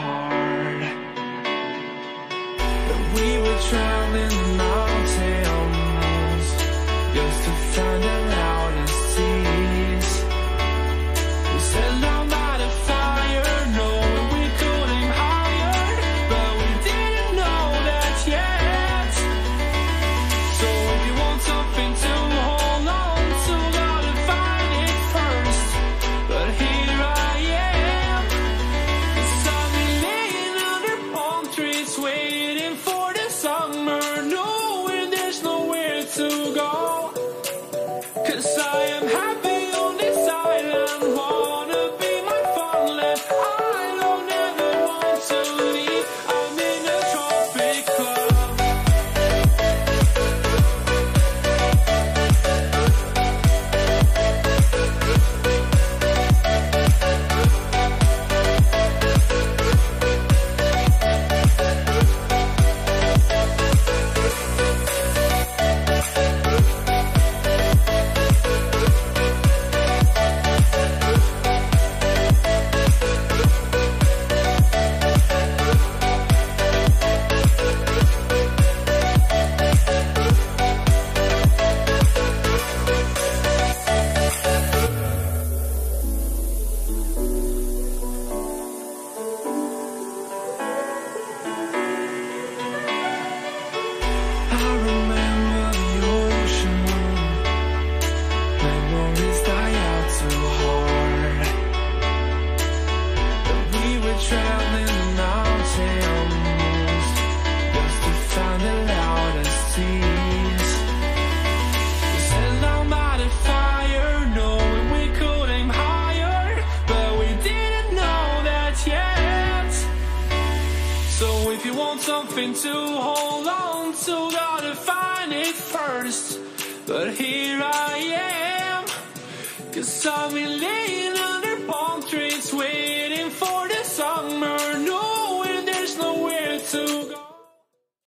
hard. But we were drowning in our Just to find a Yes, I am happy. if you want something to hold on to, gotta find it first. But here I am, cause I'm on